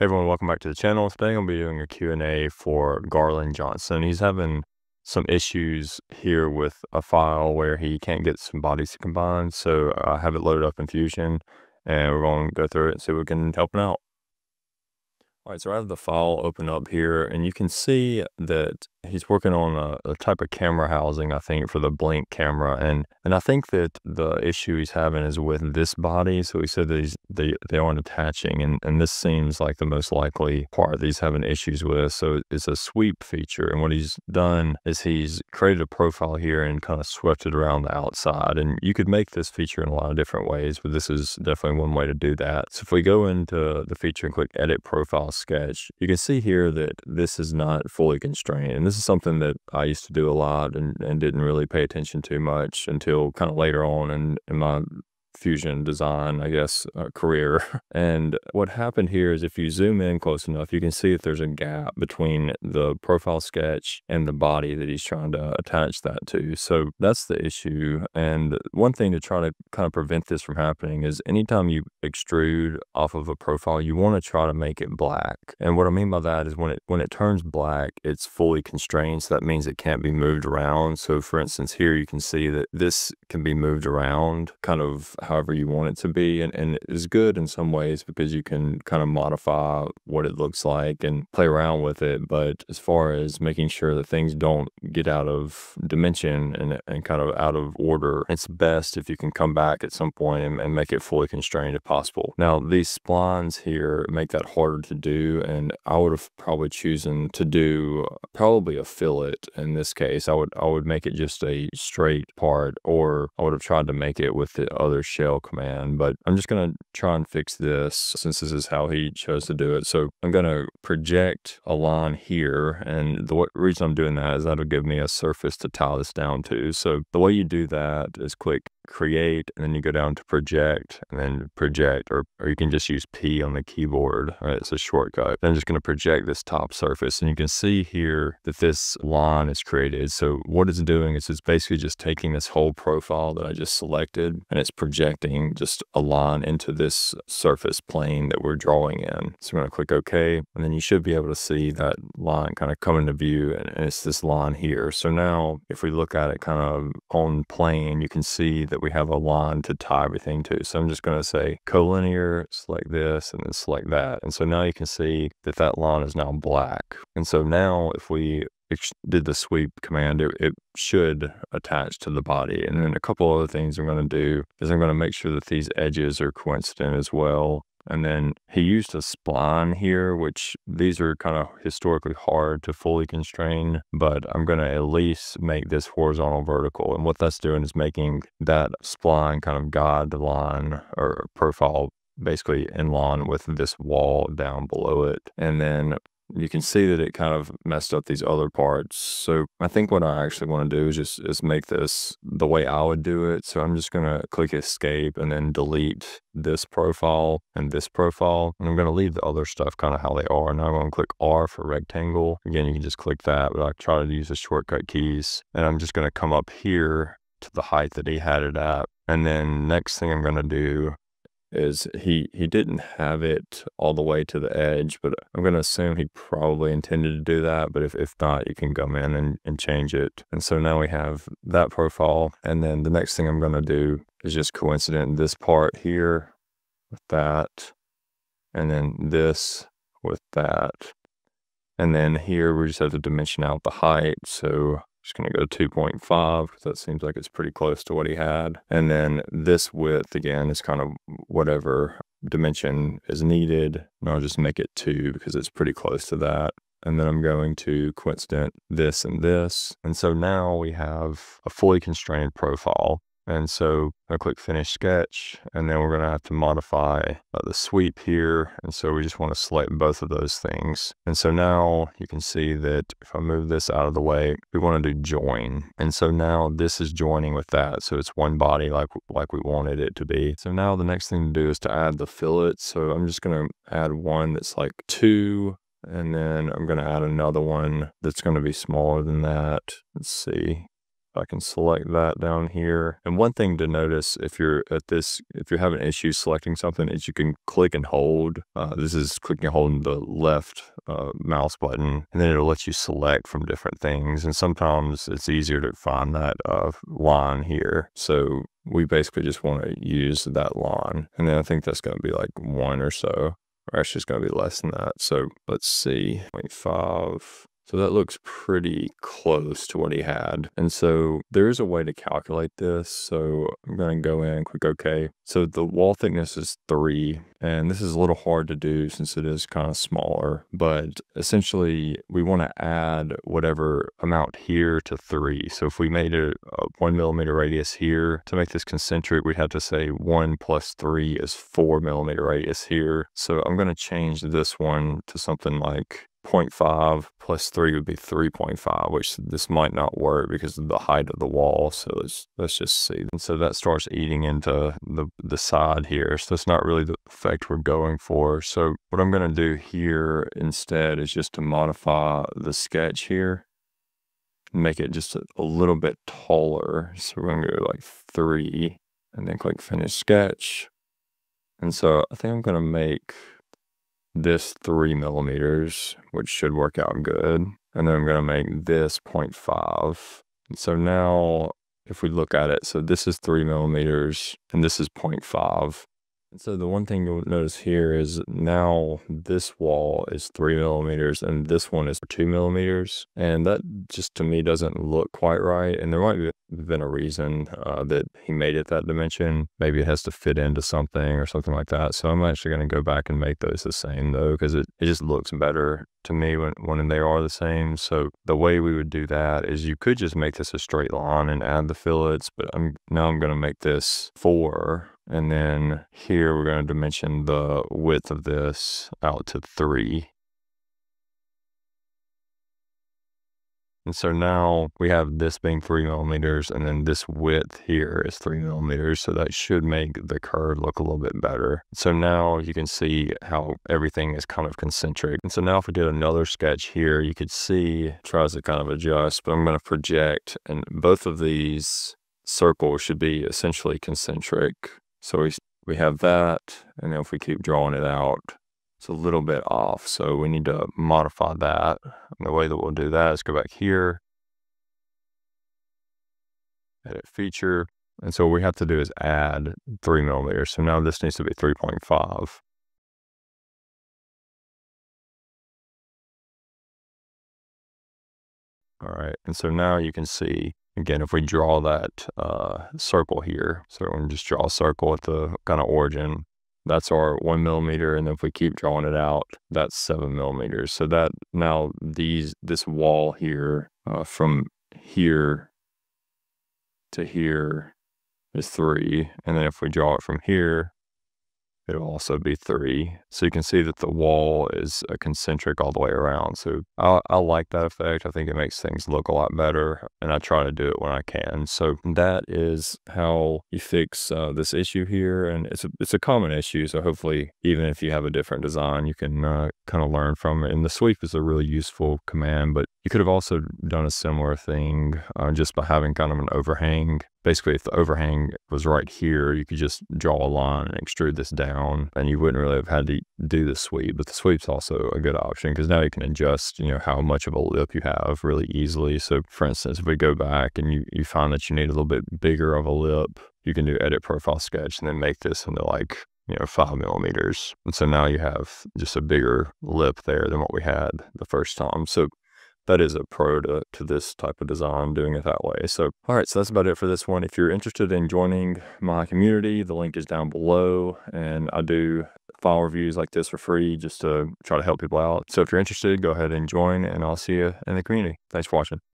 Hey everyone, welcome back to the channel. Today I'm going to be doing a Q&A for Garland Johnson. He's having some issues here with a file where he can't get some bodies to combine. So I have it loaded up in Fusion and we're going to go through it and see if we can help him out. All right, so I have the file open up here and you can see that he's working on a, a, type of camera housing, I think, for the blink camera. And and I think that the issue he's having is with this body. So he said that he's, they, they aren't attaching. And, and this seems like the most likely part that he's having issues with. So it's a sweep feature. And what he's done is he's created a profile here and kind of swept it around the outside. And you could make this feature in a lot of different ways, but this is definitely one way to do that. So if we go into the feature and click edit profile sketch, you can see here that this is not fully constrained. And this is something that I used to do a lot and, and didn't really pay attention to much until kind of later on in, in my fusion design, I guess, uh, career. And what happened here is if you zoom in close enough, you can see that there's a gap between the profile sketch and the body that he's trying to attach that to. So that's the issue. And one thing to try to kind of prevent this from happening is anytime you extrude off of a profile, you want to try to make it black. And what I mean by that is when it when it turns black, it's fully constrained. So that means it can't be moved around. So for instance, here you can see that this can be moved around kind of however you want it to be. And, and good in some ways because you can kind of modify what it looks like and play around with it. But as far as making sure that things don't get out of dimension and, and kind of out of order, it's best if you can come back at some point and, and make it fully constrained if possible. Now, these splines here make that harder to do. And I would have probably chosen to do probably a fillet in this case. I would, I would make it just a straight part or I would have tried to make it with the other shell command, but I'm just going to try and fix this since this is how he chose to do it. So I'm going to project a line here. And the reason I'm doing that is that'll give me a surface to tie this down to. So the way you do that is click create, and then you go down to project, and then project, or, or you can just use P on the keyboard. Right, it's a shortcut. I'm just going to project this top surface, and you can see here that this line is created. So what it's doing is it's basically just taking this whole profile that I just selected, and it's projecting just a line into this surface plane that we're drawing in. So I'm going to click OK, and then you should be able to see that line kind of come into view, and it's this line here. So now if we look at it kind of on plane, you can see that we have a line to tie everything to. So I'm just going to say collinear, select this, and then select that. And so now you can see that that line is now black. And so now if we did the sweep command, it, it, should attach to the body. And then a couple other things I'm going to do is I'm going to make sure that these edges are coincident as well. And then he used a spline here, which these are kind of historically hard to fully constrain, but I'm going to at least make this horizontal vertical. And what that's doing is making that spline kind of guide the line or profile basically in line with this wall down below it. And then you can see that it kind of messed up these other parts. So I think what I actually want to do is just is make this the way I would do it. So I'm just going to click escape and then delete this profile and this profile. And I'm going to leave the other stuff kind of how they are. Now I'm going to click R for rectangle. Again, you can just click that, but I try to use the shortcut keys. And I'm just going to come up here to the height that he had it at. And then next thing I'm going to do is he he didn't have it all the way to the edge, but I'm going to assume he probably intended to do that. But if, if not, you can come in and, and change it. And so now we have that profile. And then the next thing I'm going to do is just coincident this part here with that. And then this with that. And then here we just have to dimension out the height. So just going to go 2.5 because that seems like it's pretty close to what he had. And then this width again is kind of whatever dimension is needed. And I'll just make it 2 because it's pretty close to that. And then I'm going to coincident this and this. And so now we have a fully constrained profile. And so I click finish sketch and then we're going to have to modify uh, the sweep here. And so we just want to select both of those things. And so now you can see that if I move this out of the way, we want to do join. And so now this is joining with that. So it's one body like, like we wanted it to be. So now the next thing to do is to add the fillet. So I'm just going to add one that's like two and then I'm going to add another one that's going to be smaller than that. Let's see. I can select that down here. And one thing to notice if you're at this, if you're having issues selecting something is you can click and hold. Uh, this is clicking and holding the left uh, mouse button and then it'll let you select from different things. And sometimes it's easier to find that uh, line here. So we basically just want to use that line. And then I think that's going to be like one or so. Or actually, it's going to be less than that. So let's see, 0.5. So that looks pretty close to what he had. And so there is a way to calculate this. So I'm going to go in, click OK. So the wall thickness is three, and this is a little hard to do since it is kind of smaller. But essentially, we want to add whatever amount here to three. So if we made a, a one millimeter radius here, to make this concentric, we'd have to say one plus three is four millimeter radius here. So I'm going to change this one to something like 0.5 plus 3 would be 3.5, which this might not work because of the height of the wall. So let's, let's just see. And so that starts eating into the, the side here. So that's not really the effect we're going for. So what I'm going to do here instead is just to modify the sketch here. Make it just a, a little bit taller. So we're going to go like 3 and then click Finish Sketch. And so I think I'm going to make this three millimeters, which should work out good. And then I'm going to make this 0.5. And so now if we look at it, so this is three millimeters and this is 0.5. So the one thing you'll notice here is now this wall is three millimeters and this one is two millimeters. And that just to me doesn't look quite right. And there might have been a reason uh, that he made it that dimension. Maybe it has to fit into something or something like that. So I'm actually going to go back and make those the same though, because it, it just looks better to me when, when they are the same. So the way we would do that is you could just make this a straight line and add the fillets, but I'm now I'm going to make this four and then here we're going to dimension the width of this out to three. And so now we have this being three millimeters and then this width here is three millimeters. So that should make the curve look a little bit better. So now you can see how everything is kind of concentric. And so now if we did another sketch here, you could see, tries to kind of adjust, but I'm going to project and both of these circles should be essentially concentric. So we, we have that, and if we keep drawing it out, it's a little bit off. So we need to modify that. And the way that we'll do that is go back here, edit feature. And so what we have to do is add three millimeters. So now this needs to be 3.5. All right, and so now you can see Again, if we draw that uh, circle here, so we just draw a circle at the kind of origin, that's our one millimeter. And if we keep drawing it out, that's seven millimeters. So that now these, this wall here uh, from here to here is three. And then if we draw it from here it'll also be three. So you can see that the wall is a concentric all the way around. So I, I like that effect. I think it makes things look a lot better and I try to do it when I can. So that is how you fix uh, this issue here. And it's a, it's a common issue. So hopefully even if you have a different design, you can uh, kind of learn from it. And the sweep is a really useful command, but you could have also done a similar thing uh, just by having kind of an overhang basically if the overhang was right here, you could just draw a line and extrude this down and you wouldn't really have had to do the sweep. But the sweep's also a good option because now you can adjust, you know, how much of a lip you have really easily. So for instance, if we go back and you, you find that you need a little bit bigger of a lip, you can do edit profile sketch and then make this into like you know, five millimeters. And so now you have just a bigger lip there than what we had the first time. So that is a pro to, to this type of design, doing it that way. So, all right, so that's about it for this one. If you're interested in joining my community, the link is down below. And I do file reviews like this for free just to try to help people out. So if you're interested, go ahead and join, and I'll see you in the community. Thanks for watching.